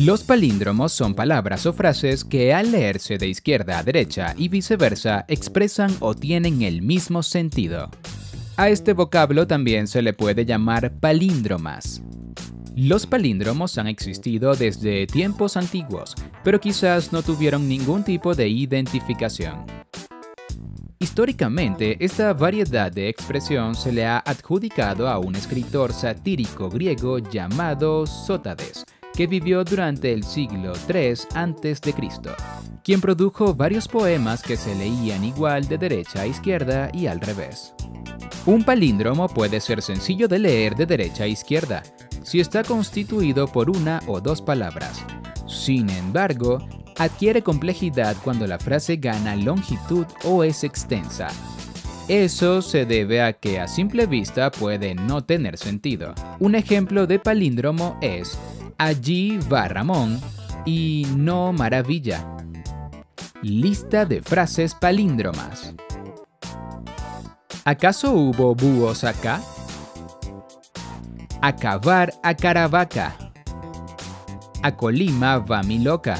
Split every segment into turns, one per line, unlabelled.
Los palíndromos son palabras o frases que al leerse de izquierda a derecha y viceversa expresan o tienen el mismo sentido. A este vocablo también se le puede llamar palíndromas. Los palíndromos han existido desde tiempos antiguos, pero quizás no tuvieron ningún tipo de identificación. Históricamente, esta variedad de expresión se le ha adjudicado a un escritor satírico griego llamado Sótades, que vivió durante el siglo III a.C., quien produjo varios poemas que se leían igual de derecha a izquierda y al revés. Un palíndromo puede ser sencillo de leer de derecha a izquierda, si está constituido por una o dos palabras. Sin embargo, adquiere complejidad cuando la frase gana longitud o es extensa. Eso se debe a que a simple vista puede no tener sentido. Un ejemplo de palíndromo es Allí va Ramón y no maravilla. Lista de frases palíndromas. ¿Acaso hubo búhos acá? Acabar a Caravaca. A Colima va mi loca.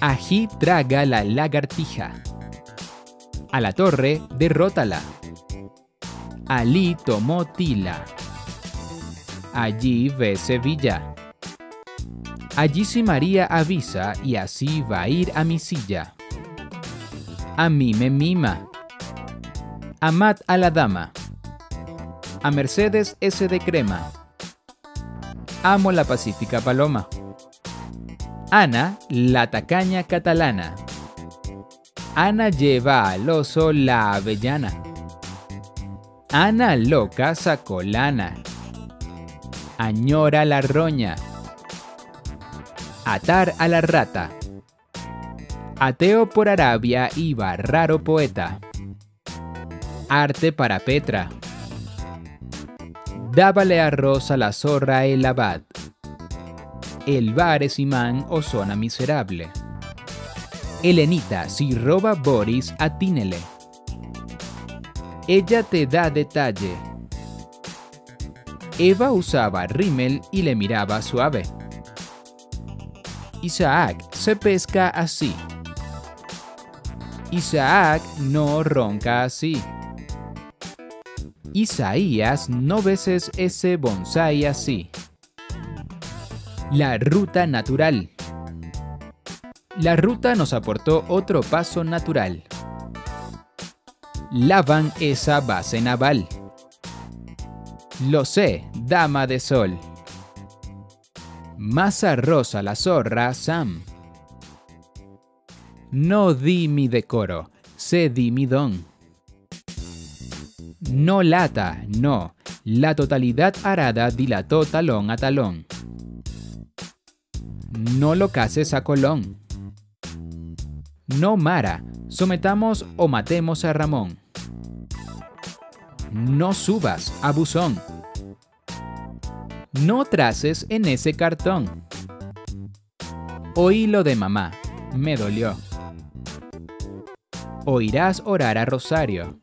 Ají traga la lagartija. A la torre derrótala. Ali tomó tila. Allí ve Sevilla. Allí si María avisa y así va a ir a mi silla. A mí me mima. Amad a la dama. A Mercedes S de crema. Amo la pacífica paloma. Ana, la tacaña catalana. Ana lleva al oso la avellana. Ana loca sacó lana. Añora la roña. Atar a la rata. Ateo por Arabia iba raro poeta. Arte para Petra. Dábale arroz a la zorra el abad. El bar es imán o zona miserable. Elenita, si roba Boris, atínele. Ella te da detalle. Eva usaba rímel y le miraba suave. Isaac se pesca así. Isaac no ronca así. Isaías, no beses ese bonsai así. La ruta natural. La ruta nos aportó otro paso natural. Lavan esa base naval. Lo sé, dama de sol. Masa rosa la zorra, Sam. No di mi decoro, se di mi don. No lata, no. La totalidad arada dilató talón a talón. No lo cases a Colón. No Mara, sometamos o matemos a Ramón. No subas, abusón. No traces en ese cartón. Oí lo de mamá, me dolió. Oirás orar a Rosario.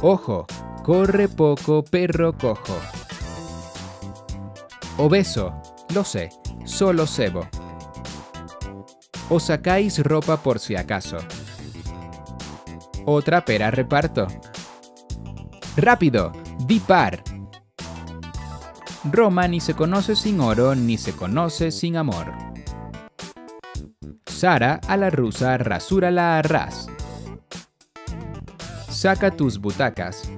Ojo, corre poco, perro cojo. Obeso, lo sé, solo cebo. O sacáis ropa por si acaso. Otra pera reparto. Rápido, di par. Roma ni se conoce sin oro ni se conoce sin amor. Sara a la rusa rasúrala a ras. Saca tus butacas.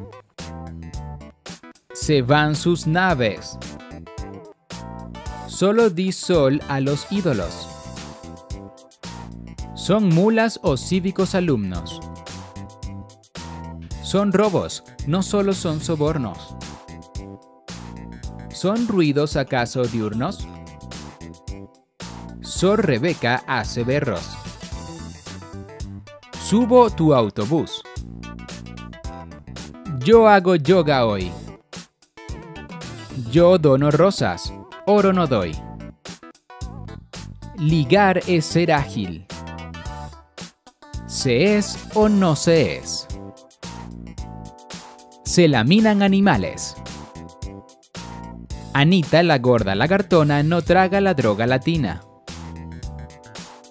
Se van sus naves. Solo di sol a los ídolos. ¿Son mulas o cívicos alumnos? Son robos, no solo son sobornos. ¿Son ruidos acaso diurnos? Sor Rebeca hace berros. Subo tu autobús. Yo hago yoga hoy. Yo dono rosas, oro no doy. Ligar es ser ágil. ¿Se es o no se es? Se laminan animales. Anita la gorda lagartona no traga la droga latina.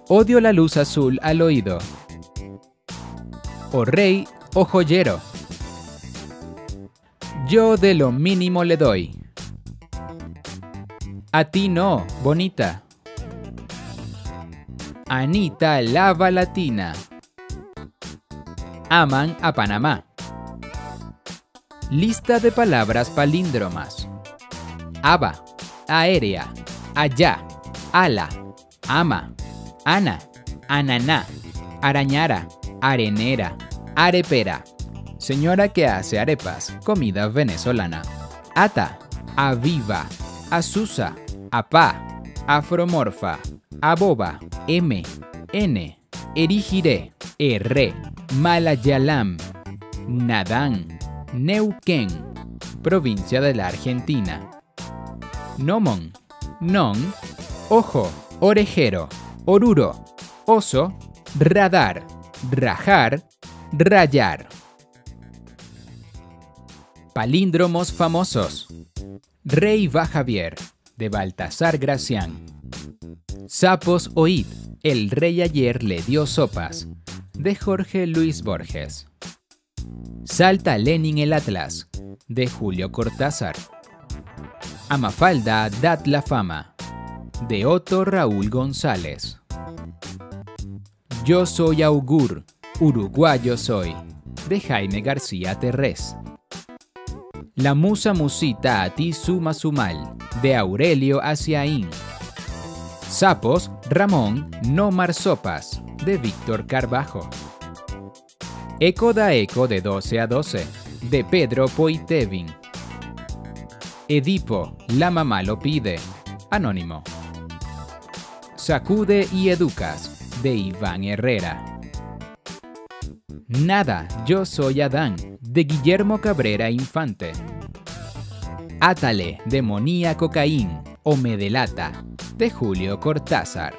Odio la luz azul al oído. O rey o joyero. Yo de lo mínimo le doy. A ti no, bonita. Anita lava latina. Aman a Panamá. Lista de palabras palíndromas. Aba, aérea, allá, ala, ama, ana, ananá, arañara, arenera, arepera. Señora que hace arepas, comida venezolana. Ata, aviva, asusa, apá, afromorfa, aboba, m, n, erigiré, erré, malayalam, nadán, Neuquén, provincia de la Argentina. Nomon, non, ojo, orejero, oruro, oso, radar, rajar, rayar. Palíndromos famosos. Rey va Javier, de Baltasar Gracián. Sapos oíd, el rey ayer le dio sopas, de Jorge Luis Borges. Salta Lenin el Atlas, de Julio Cortázar. Amafalda Dat la Fama, de Otto Raúl González. Yo soy augur, uruguayo soy, de Jaime García Terrés. La musa musita a ti suma su mal, de Aurelio Aciaín. Sapos, Ramón, no marsopas, de Víctor Carbajo. Eco da eco de 12 a 12, de Pedro Poitevin. Edipo, la mamá lo pide. Anónimo. Sacude y educas, de Iván Herrera. Nada, yo soy Adán, de Guillermo Cabrera Infante. Átale, demonía cocaín, o me delata, de Julio Cortázar.